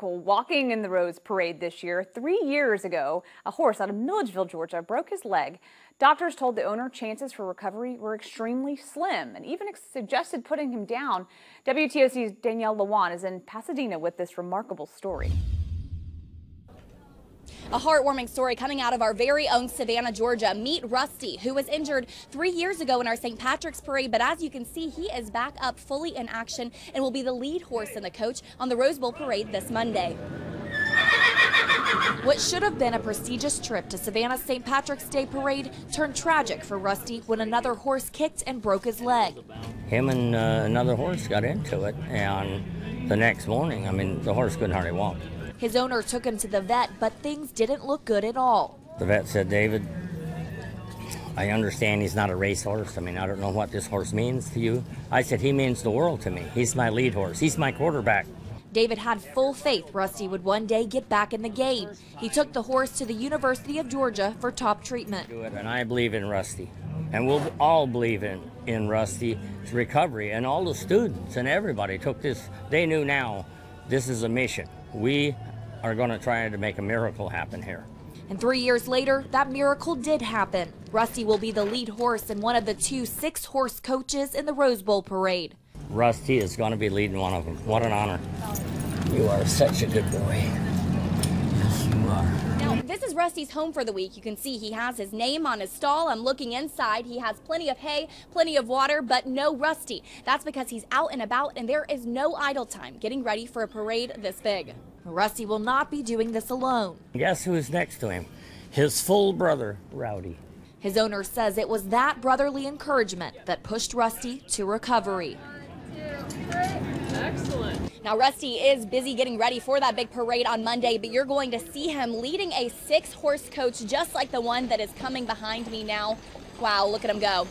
Walking in the Rose Parade this year, three years ago, a horse out of Milledgeville, Georgia, broke his leg. Doctors told the owner chances for recovery were extremely slim and even suggested putting him down. WTOC's Danielle Lewan is in Pasadena with this remarkable story. A heartwarming story coming out of our very own Savannah, Georgia. Meet Rusty, who was injured three years ago in our St. Patrick's Parade, but as you can see, he is back up fully in action and will be the lead horse and the coach on the Rose Bowl Parade this Monday. What should have been a prestigious trip to Savannah's St. Patrick's Day Parade turned tragic for Rusty when another horse kicked and broke his leg. Him and uh, another horse got into it, and the next morning, I mean, the horse couldn't hardly walk. His owner took him to the vet, but things didn't look good at all. The vet said, David, I understand he's not a racehorse. I mean, I don't know what this horse means to you. I said, he means the world to me. He's my lead horse. He's my quarterback. David had full faith Rusty would one day get back in the game. He took the horse to the University of Georgia for top treatment. And I believe in Rusty. And we'll all believe in, in Rusty's recovery. And all the students and everybody took this. They knew now this is a mission. We are going to try to make a miracle happen here. And three years later, that miracle did happen. Rusty will be the lead horse and one of the two six horse coaches in the Rose Bowl parade. Rusty is going to be leading one of them. What an honor. You are such a good boy. Yes, you are. Now, this is Rusty's home for the week. You can see he has his name on his stall. I'm looking inside. He has plenty of hay, plenty of water, but no Rusty. That's because he's out and about and there is no idle time getting ready for a parade this big. Rusty will not be doing this alone. Guess who's next to him? His full brother, Rowdy. His owner says it was that brotherly encouragement that pushed Rusty to recovery. Excellent. Now, Rusty is busy getting ready for that big parade on Monday, but you're going to see him leading a six horse coach just like the one that is coming behind me now. Wow, look at him go.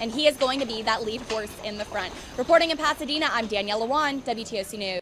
And he is going to be that lead horse in the front. Reporting in Pasadena, I'm Danielle Lewan, WTOC News.